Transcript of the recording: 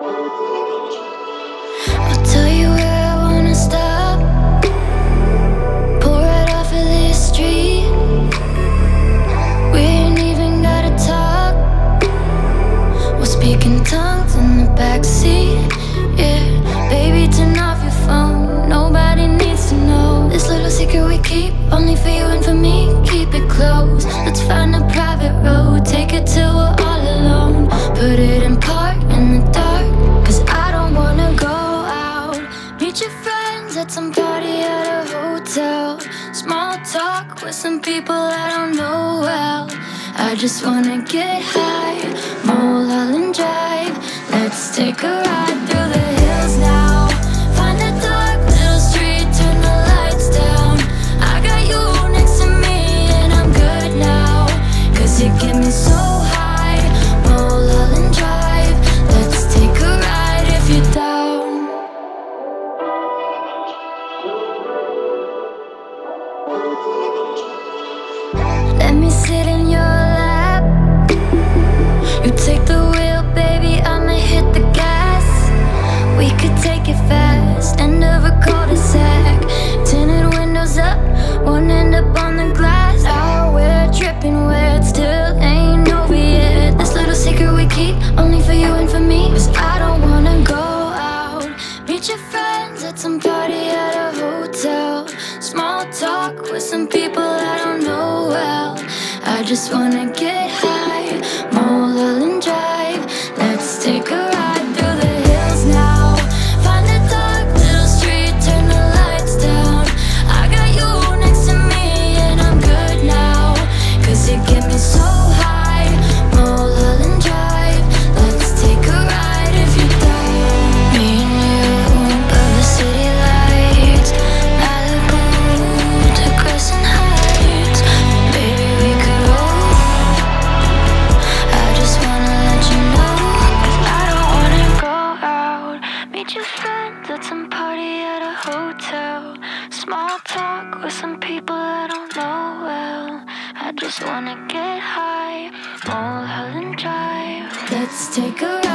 Thank you. Let's find a private road, take it till we're all alone. Put it in park in the dark Cause I don't wanna go out. Meet your friends at some party at a hotel. Small talk with some people I don't know well. I just wanna get high, Mulholland Drive. Let's take a ride. at some party at a hotel. Small talk with some people I don't know well. I just wanna get high. meet your friend at some party at a hotel. Small talk with some people I don't know well. I just wanna get high, Mulholland Drive. Let's take a